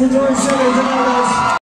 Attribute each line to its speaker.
Speaker 1: Thank you for joining Saturday